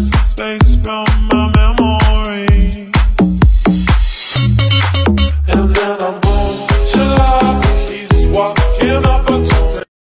space from